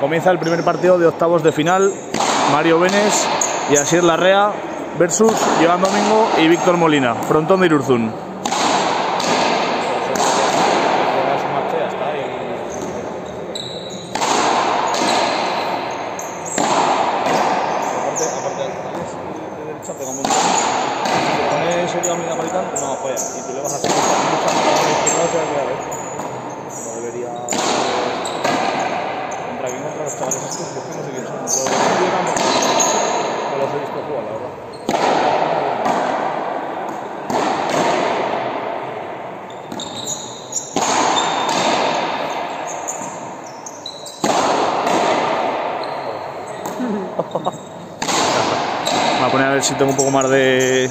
Comienza el primer partido de octavos de final. Mario Benes y Asier Larrea versus Joan Domingo y Víctor Molina, frontón de Irurzun. Tengo un poco más de.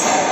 Thanks.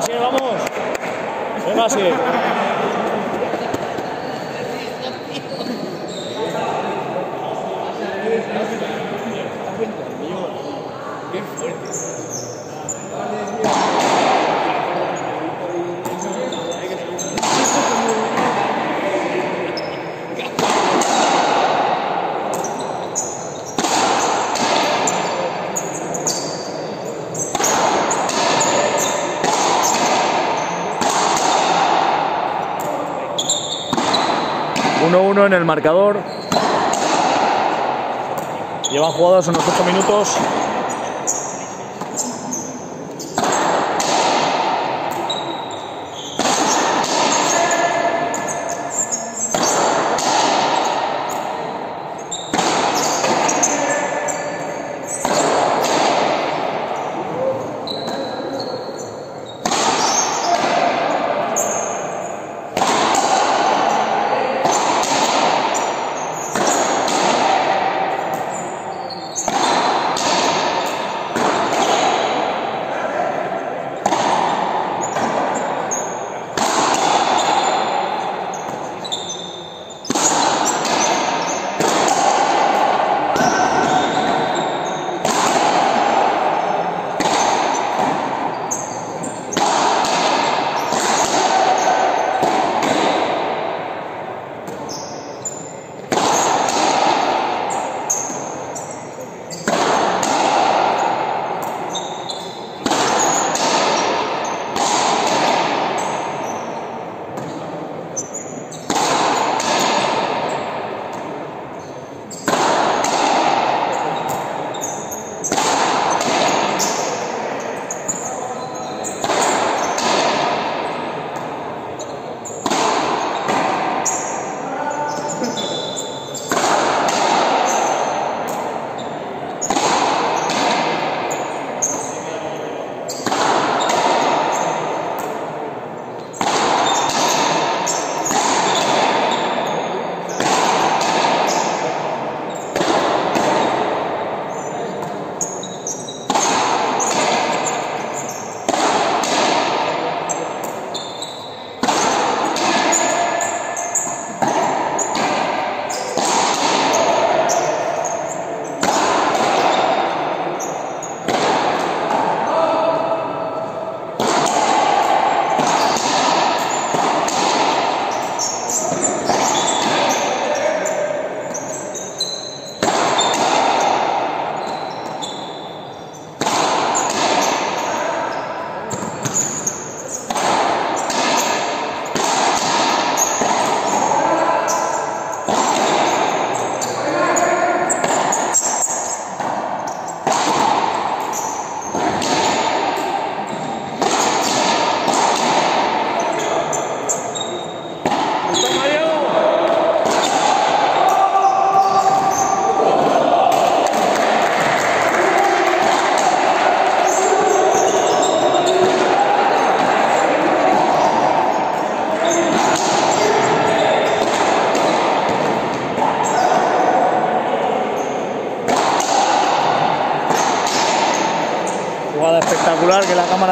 Sí, vamos. En el marcador. Llevan jugados unos 8 minutos.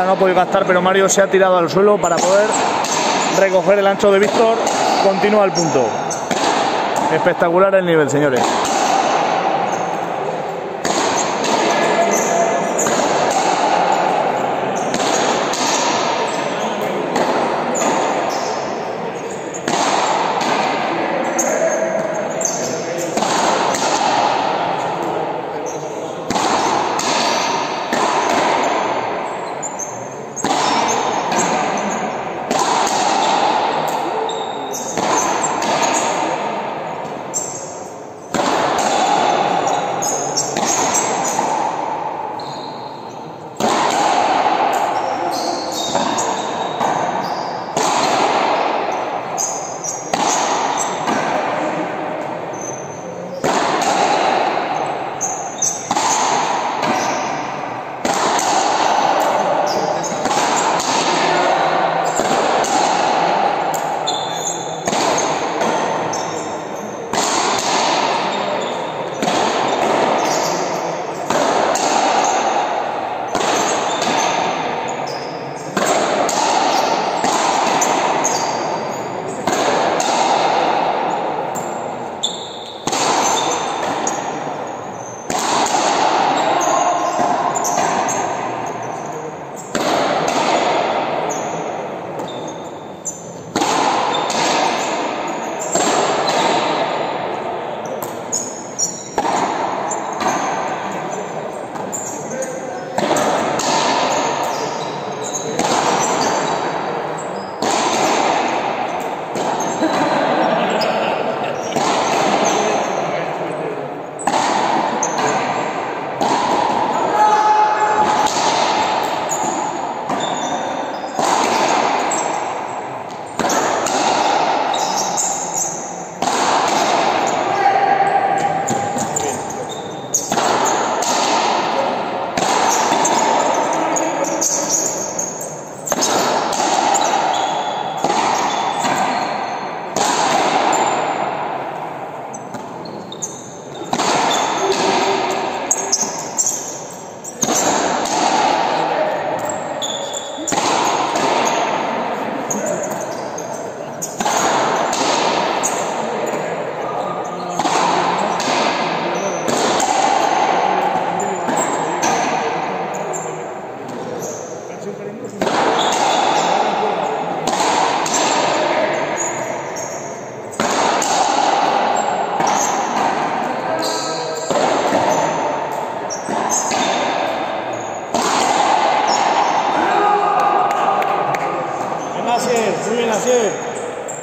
No ha podido captar, pero Mario se ha tirado al suelo para poder recoger el ancho de Víctor. Continúa el punto. Espectacular el nivel, señores.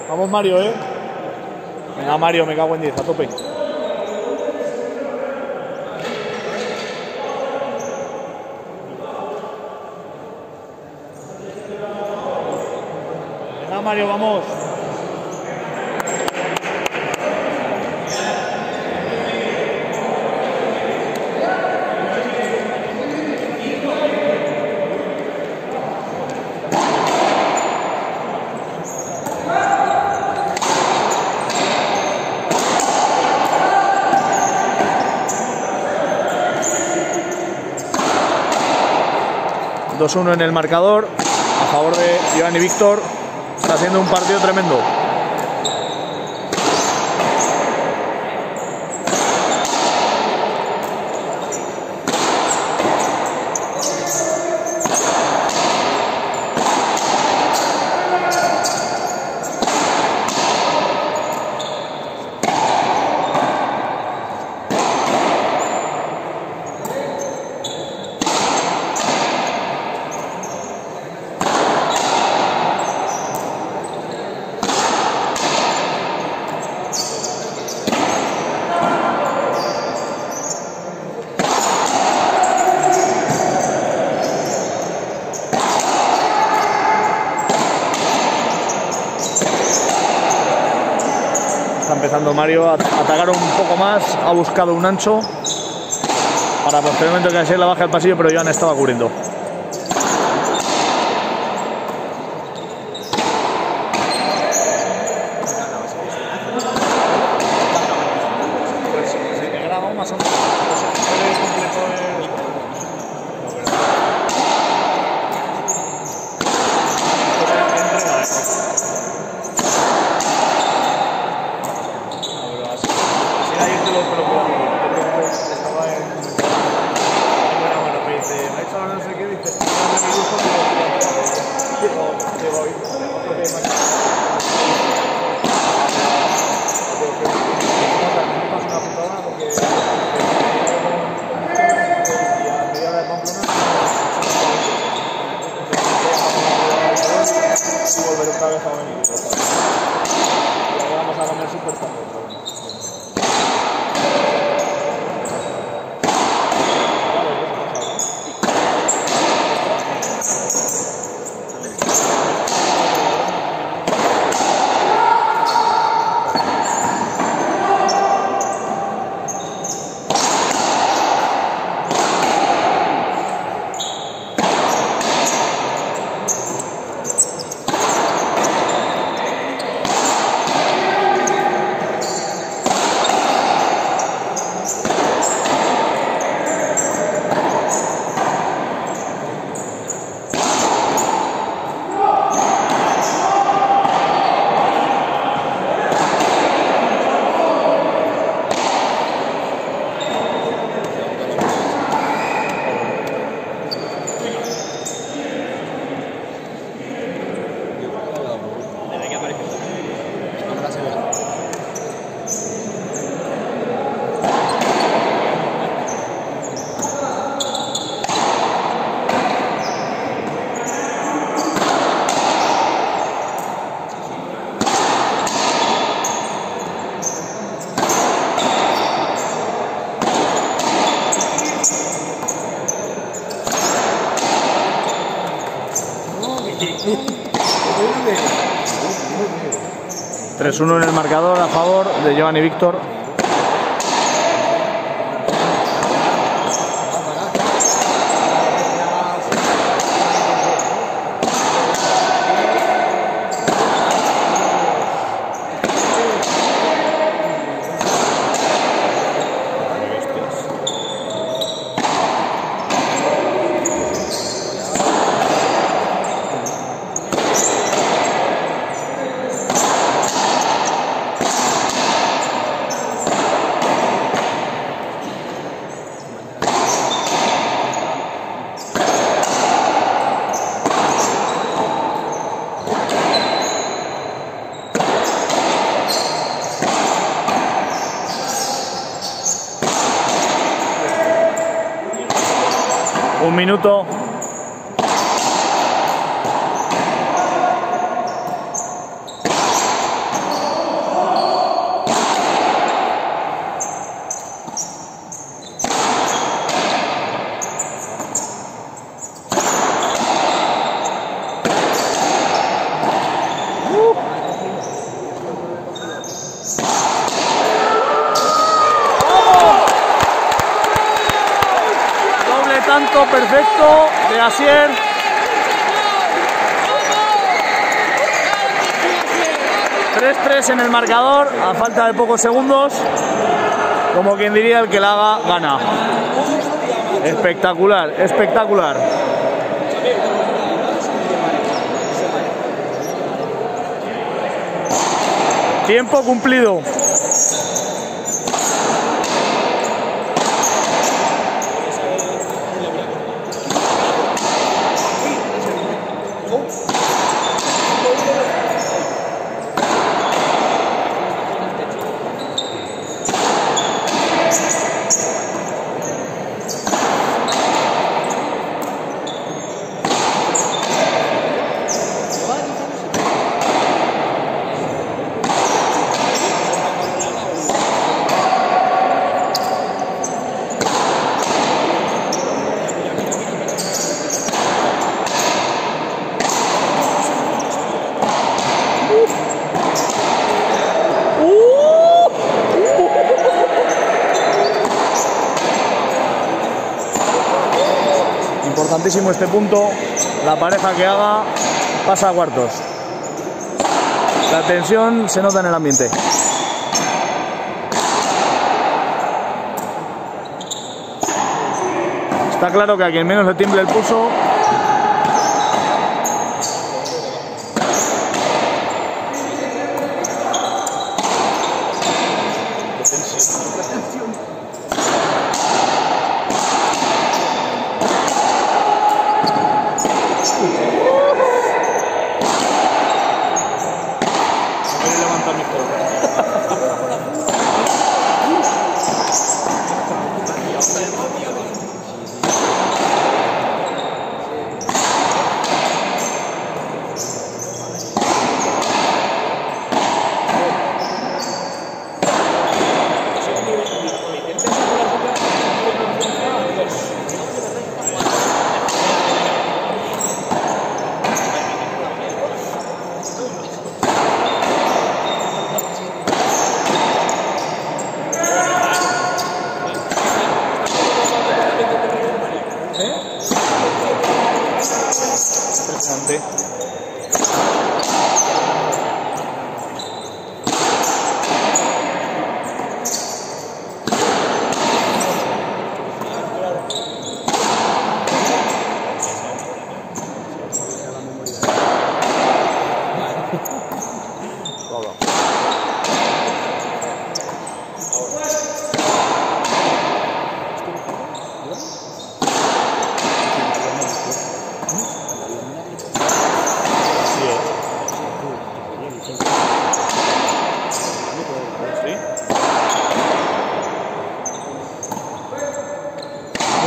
Vamos Mario, ¿eh? Venga Mario, me cago en 10, a tope. Venga Mario, vamos. Dos 1 en el marcador a favor de Giovanni Víctor. Está haciendo un partido tremendo. Está empezando Mario a atacar un poco más. Ha buscado un ancho para posteriormente que así la baja al pasillo, pero Joan estaba cubriendo. 1 en el marcador a favor de Giovanni Víctor. Un minuto. Punto perfecto de Asier. ...3-3 en el marcador, a falta de pocos segundos. Como quien diría, el que la haga, gana. Espectacular, espectacular. Tiempo cumplido. Importantísimo este punto. La pareja que haga pasa a cuartos. La tensión se nota en el ambiente. Está claro que a quien menos le tiemble el pulso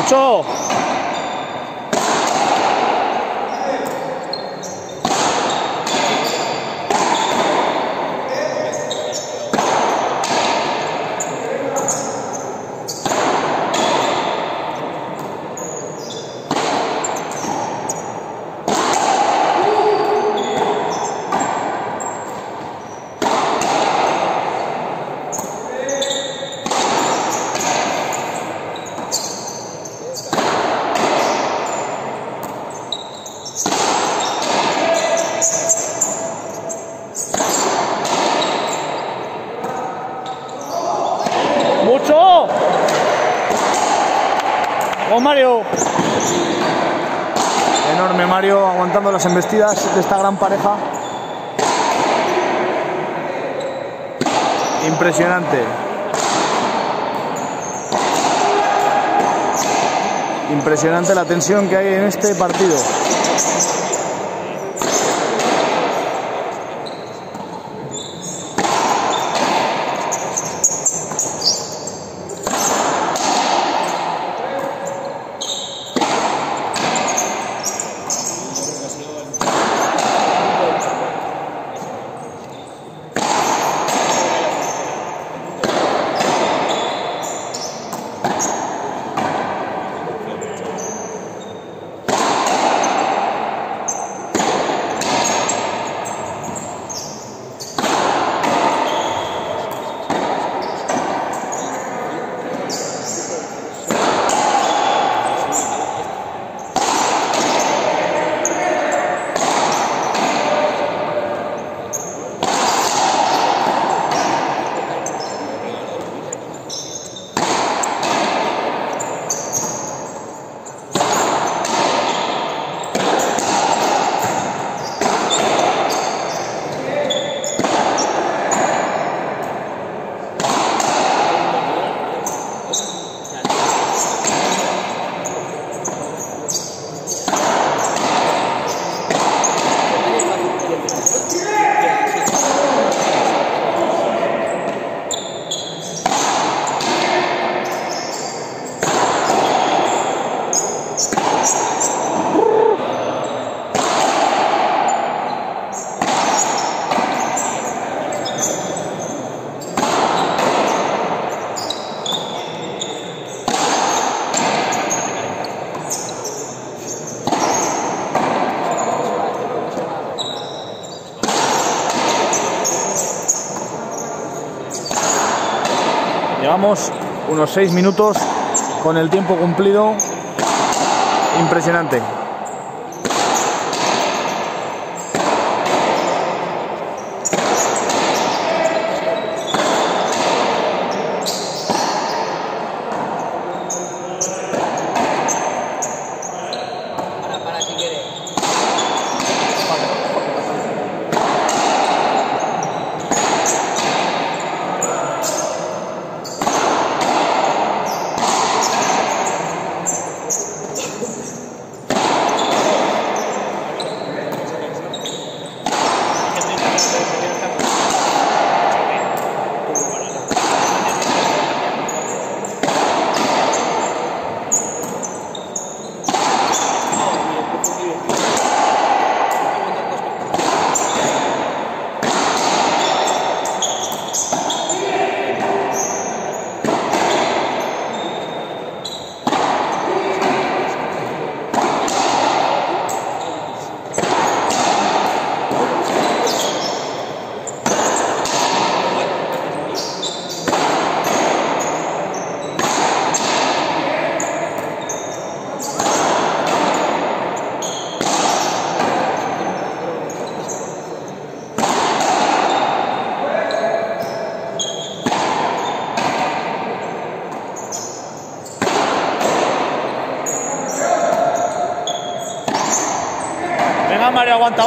長 las embestidas de esta gran pareja. Impresionante. Impresionante la tensión que hay en este partido. Llevamos unos 6 minutos con el tiempo cumplido. Impresionante. Para, para si quieres. Venga,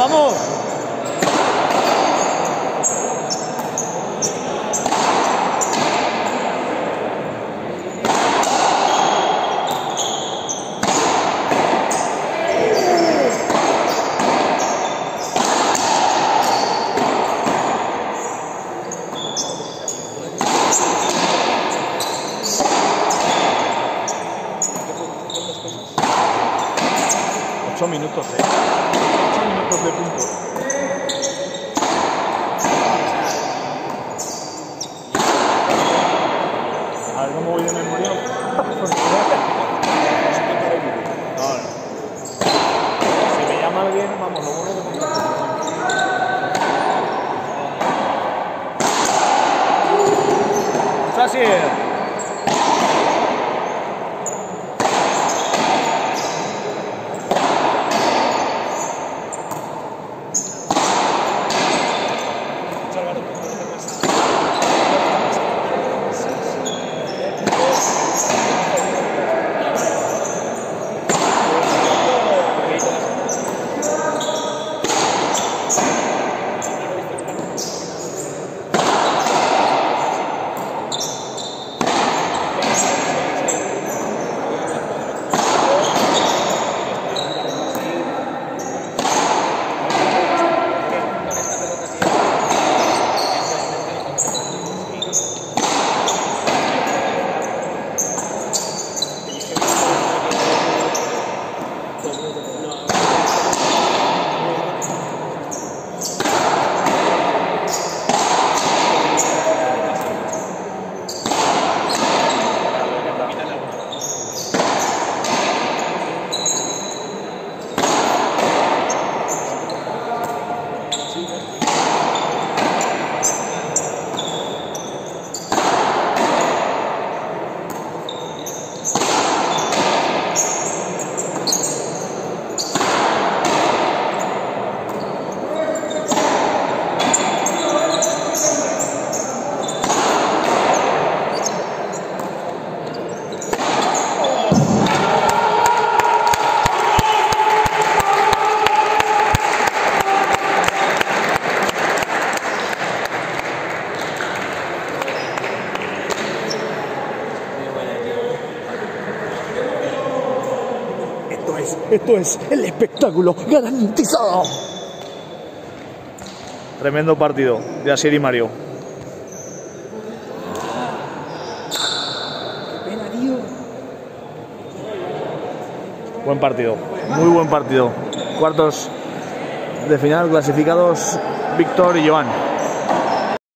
Esto es, el espectáculo garantizado. Tremendo partido de Asier y Mario. Pena, tío. Buen partido, muy buen partido. Cuartos de final clasificados Víctor y Joan.